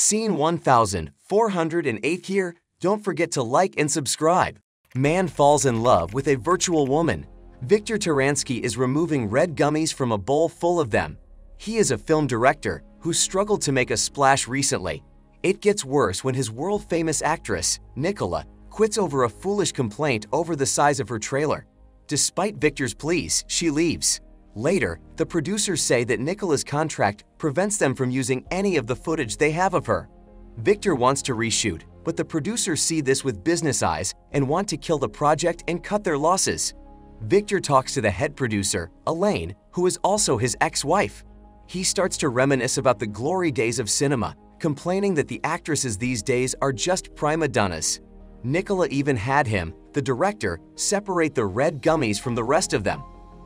Cine 1408 here. Don't forget to like and subscribe. Man falls in love with a virtual woman. Victor Taransky is removing red gummies from a bowl full of them. He is a film director who struggled to make a splash recently. It gets worse when his world-famous actress, Nicola, quits over a foolish complaint over the size of her trailer. Despite Victor's pleas, she leaves. Later, the producers say that Nicola's contract prevents them from using any of the footage they have of her. Victor wants to reshoot, but the producers see this with business eyes and want to kill the project and cut their losses. Victor talks to the head producer, Elaine, who is also his ex-wife. He starts to reminisce about the glory days of cinema, complaining that the actresses these days are just prima donnas. Nicola even had him, the director, separate the red gummies from the rest of them.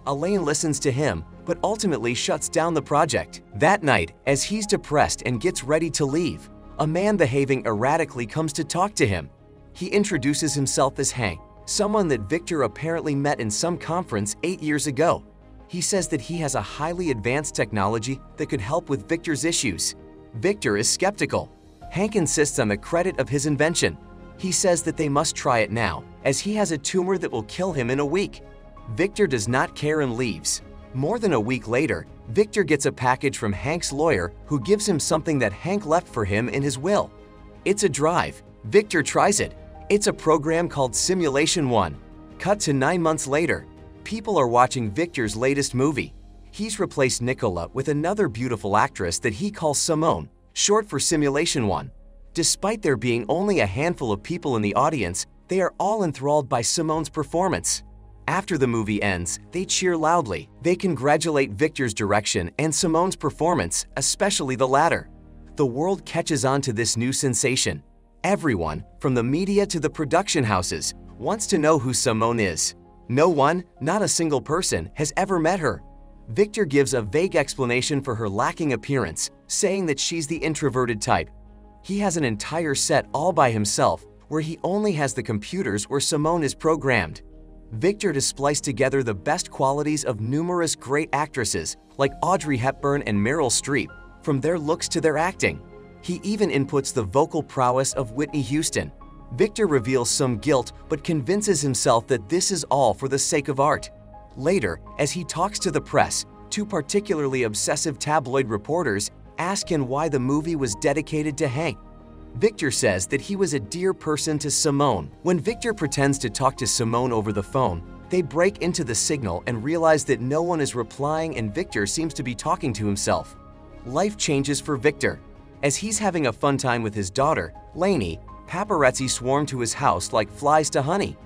Elaine listens to him, but ultimately shuts down the project. That night, as he's depressed and gets ready to leave, a man behaving erratically comes to talk to him. He introduces himself as Hank, someone that Victor apparently met in some conference eight years ago. He says that he has a highly advanced technology that could help with Victor's issues. Victor is skeptical. Hank insists on the credit of his invention. He says that they must try it now, as he has a tumor that will kill him in a week. Victor does not care and leaves. More than a week later, Victor gets a package from Hank's lawyer who gives him something that Hank left for him in his will. It's a drive. Victor tries it. It's a program called Simulation One. Cut to nine months later. People are watching Victor's latest movie. He's replaced Nicola with another beautiful actress that he calls Simone, short for Simulation One. Despite there being only a handful of people in the audience, they are all enthralled by Simone's performance. After the movie ends, they cheer loudly. They congratulate Victor's direction and Simone's performance, especially the latter. The world catches on to this new sensation. Everyone, from the media to the production houses, wants to know who Simone is. No one, not a single person, has ever met her. Victor gives a vague explanation for her lacking appearance, saying that she's the introverted type. He has an entire set all by himself, where he only has the computers where Simone is programmed. Victor displays together the best qualities of numerous great actresses like Audrey Hepburn and Meryl Streep, from their looks to their acting. He even inputs the vocal prowess of Whitney Houston. Victor reveals some guilt but convinces himself that this is all for the sake of art. Later, as he talks to the press, two particularly obsessive tabloid reporters ask him why the movie was dedicated to Hank Victor says that he was a dear person to Simone. When Victor pretends to talk to Simone over the phone, they break into the signal and realize that no one is replying and Victor seems to be talking to himself. Life changes for Victor. As he's having a fun time with his daughter, Lainey, paparazzi swarm to his house like flies to honey.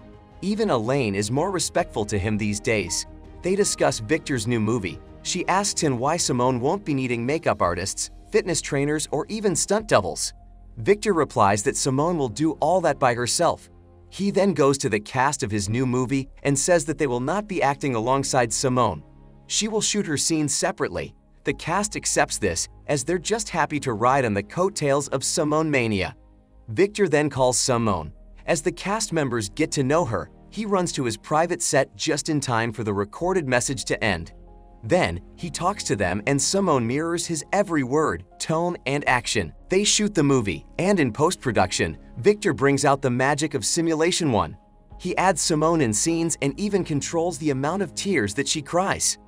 Even Elaine is more respectful to him these days. They discuss Victor's new movie. She asks him why Simone won't be needing makeup artists, fitness trainers, or even stunt doubles. Victor replies that Simone will do all that by herself. He then goes to the cast of his new movie and says that they will not be acting alongside Simone. She will shoot her scenes separately. The cast accepts this as they're just happy to ride on the coattails of Simone Mania. Victor then calls Simone. As the cast members get to know her, he runs to his private set just in time for the recorded message to end. Then, he talks to them and Simone mirrors his every word, tone, and action. They shoot the movie, and in post-production, Victor brings out the magic of Simulation One. He adds Simone in scenes and even controls the amount of tears that she cries.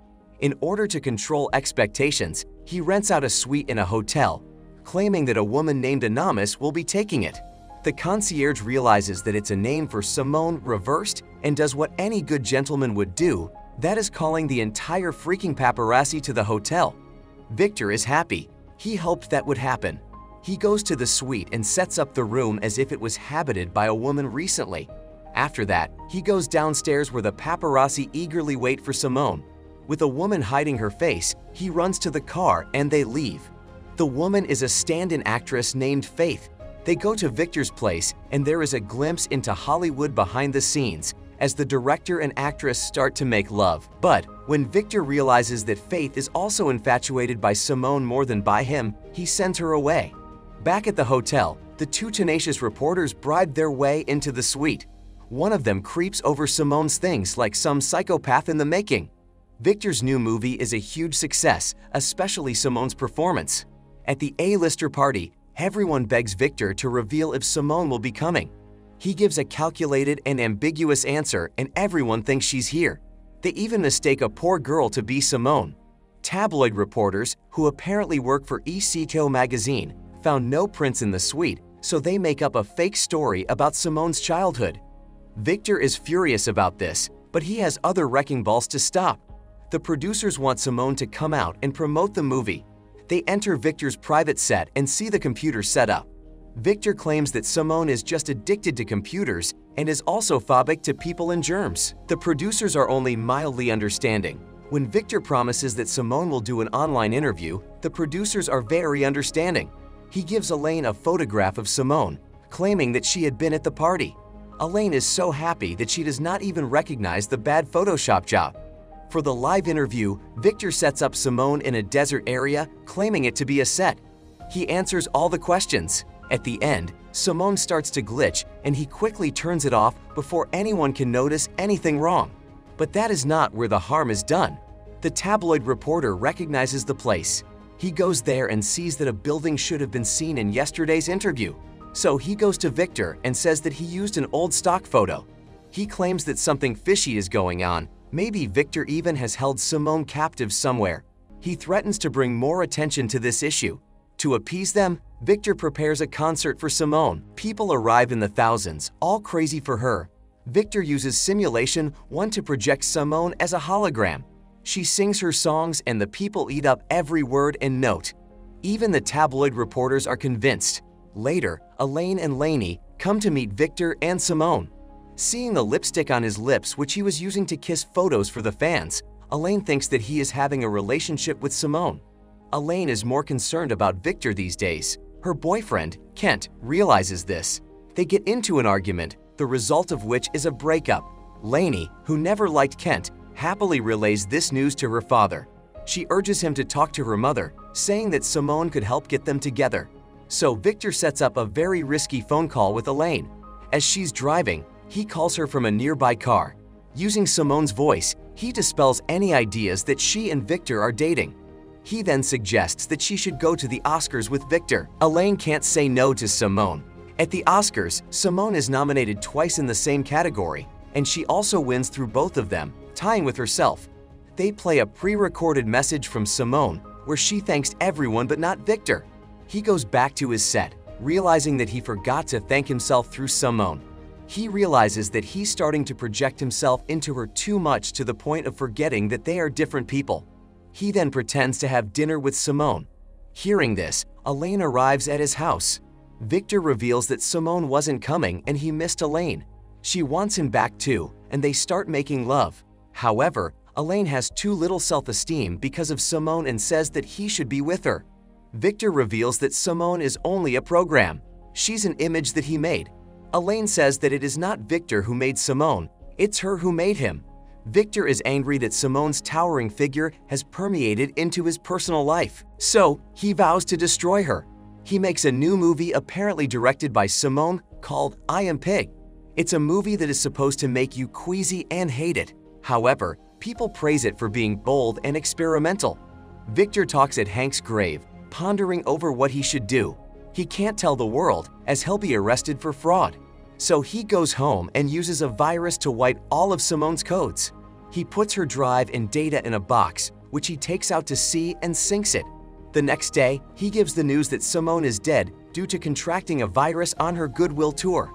In order to control expectations, he rents out a suite in a hotel, claiming that a woman named Anamis will be taking it. The concierge realizes that it's a name for Simone reversed and does what any good gentleman would do that is calling the entire freaking paparazzi to the hotel. Victor is happy. He hoped that would happen. He goes to the suite and sets up the room as if it was habited by a woman recently. After that, he goes downstairs where the paparazzi eagerly wait for Simone. With a woman hiding her face, he runs to the car and they leave. The woman is a stand-in actress named Faith. They go to Victor's place and there is a glimpse into Hollywood behind the scenes as the director and actress start to make love. But when Victor realizes that Faith is also infatuated by Simone more than by him, he sends her away. Back at the hotel, the two tenacious reporters bribe their way into the suite. One of them creeps over Simone's things like some psychopath in the making. Victor's new movie is a huge success, especially Simone's performance. At the A-lister party, Everyone begs Victor to reveal if Simone will be coming. He gives a calculated and ambiguous answer and everyone thinks she's here. They even mistake a poor girl to be Simone. Tabloid reporters, who apparently work for ECCO magazine, found no prints in the suite, so they make up a fake story about Simone's childhood. Victor is furious about this, but he has other wrecking balls to stop. The producers want Simone to come out and promote the movie. They enter Victor's private set and see the computer set up. Victor claims that Simone is just addicted to computers and is also phobic to people and germs. The producers are only mildly understanding. When Victor promises that Simone will do an online interview, the producers are very understanding. He gives Elaine a photograph of Simone, claiming that she had been at the party. Elaine is so happy that she does not even recognize the bad Photoshop job. For the live interview, Victor sets up Simone in a desert area, claiming it to be a set. He answers all the questions. At the end, Simone starts to glitch and he quickly turns it off before anyone can notice anything wrong. But that is not where the harm is done. The tabloid reporter recognizes the place. He goes there and sees that a building should have been seen in yesterday's interview. So he goes to Victor and says that he used an old stock photo. He claims that something fishy is going on. Maybe Victor even has held Simone captive somewhere. He threatens to bring more attention to this issue. To appease them, Victor prepares a concert for Simone. People arrive in the thousands, all crazy for her. Victor uses simulation one to project Simone as a hologram. She sings her songs and the people eat up every word and note. Even the tabloid reporters are convinced. Later, Elaine and Lainey come to meet Victor and Simone. Seeing the lipstick on his lips which he was using to kiss photos for the fans, Elaine thinks that he is having a relationship with Simone. Elaine is more concerned about Victor these days. Her boyfriend, Kent, realizes this. They get into an argument, the result of which is a breakup. Lainey, who never liked Kent, happily relays this news to her father. She urges him to talk to her mother, saying that Simone could help get them together. So Victor sets up a very risky phone call with Elaine. As she's driving, he calls her from a nearby car. Using Simone's voice, he dispels any ideas that she and Victor are dating. He then suggests that she should go to the Oscars with Victor. Elaine can't say no to Simone. At the Oscars, Simone is nominated twice in the same category, and she also wins through both of them, tying with herself. They play a pre-recorded message from Simone where she thanks everyone but not Victor. He goes back to his set, realizing that he forgot to thank himself through Simone. He realizes that he's starting to project himself into her too much to the point of forgetting that they are different people. He then pretends to have dinner with Simone. Hearing this, Elaine arrives at his house. Victor reveals that Simone wasn't coming and he missed Elaine. She wants him back too, and they start making love. However, Elaine has too little self-esteem because of Simone and says that he should be with her. Victor reveals that Simone is only a program. She's an image that he made. Elaine says that it is not Victor who made Simone, it's her who made him. Victor is angry that Simone's towering figure has permeated into his personal life, so he vows to destroy her. He makes a new movie apparently directed by Simone called I Am Pig. It's a movie that is supposed to make you queasy and hate it. However, people praise it for being bold and experimental. Victor talks at Hank's grave, pondering over what he should do. He can't tell the world as he'll be arrested for fraud. So he goes home and uses a virus to wipe all of Simone's codes. He puts her drive and data in a box, which he takes out to sea and sinks it. The next day, he gives the news that Simone is dead due to contracting a virus on her Goodwill tour.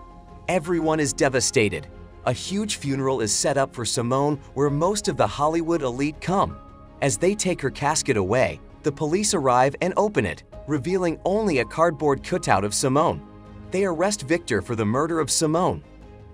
Everyone is devastated. A huge funeral is set up for Simone where most of the Hollywood elite come. As they take her casket away, the police arrive and open it, revealing only a cardboard cutout of Simone they arrest Victor for the murder of Simone.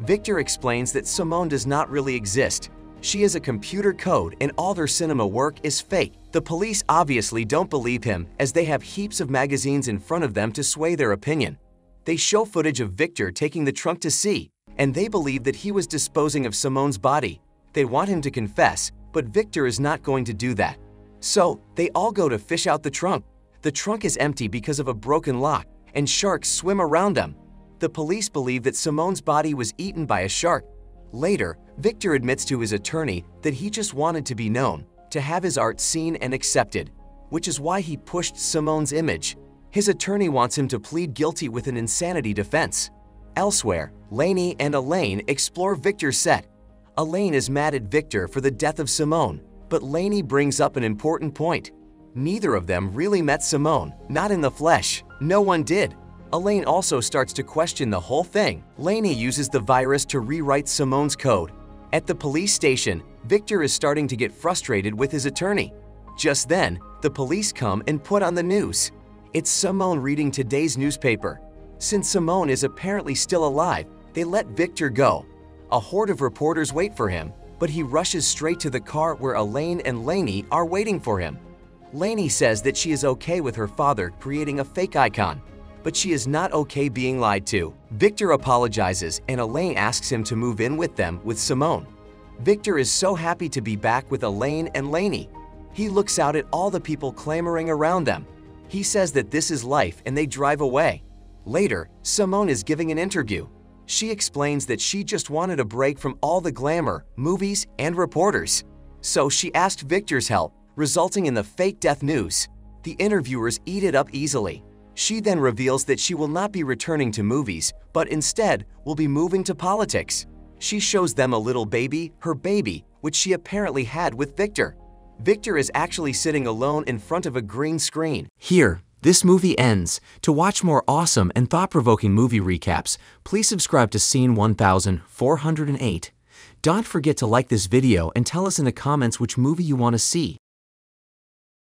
Victor explains that Simone does not really exist. She is a computer code and all their cinema work is fake. The police obviously don't believe him as they have heaps of magazines in front of them to sway their opinion. They show footage of Victor taking the trunk to sea, and they believe that he was disposing of Simone's body. They want him to confess, but Victor is not going to do that. So, they all go to fish out the trunk. The trunk is empty because of a broken lock, and sharks swim around them. The police believe that Simone's body was eaten by a shark. Later, Victor admits to his attorney that he just wanted to be known, to have his art seen and accepted, which is why he pushed Simone's image. His attorney wants him to plead guilty with an insanity defense. Elsewhere, Lainey and Elaine explore Victor's set. Elaine is mad at Victor for the death of Simone, but Lainey brings up an important point. Neither of them really met Simone, not in the flesh. No one did. Elaine also starts to question the whole thing. Lainey uses the virus to rewrite Simone's code. At the police station, Victor is starting to get frustrated with his attorney. Just then, the police come and put on the news. It's Simone reading today's newspaper. Since Simone is apparently still alive, they let Victor go. A horde of reporters wait for him, but he rushes straight to the car where Elaine and Lainey are waiting for him. Lainey says that she is okay with her father creating a fake icon, but she is not okay being lied to. Victor apologizes and Elaine asks him to move in with them with Simone. Victor is so happy to be back with Elaine and Lainey. He looks out at all the people clamoring around them. He says that this is life and they drive away. Later, Simone is giving an interview. She explains that she just wanted a break from all the glamour, movies, and reporters. So she asked Victor's help, resulting in the fake death news. The interviewers eat it up easily. She then reveals that she will not be returning to movies, but instead will be moving to politics. She shows them a little baby, her baby, which she apparently had with Victor. Victor is actually sitting alone in front of a green screen. Here, this movie ends. To watch more awesome and thought-provoking movie recaps, please subscribe to Cine 1408. Don't forget to like this video and tell us in the comments which movie you want to see.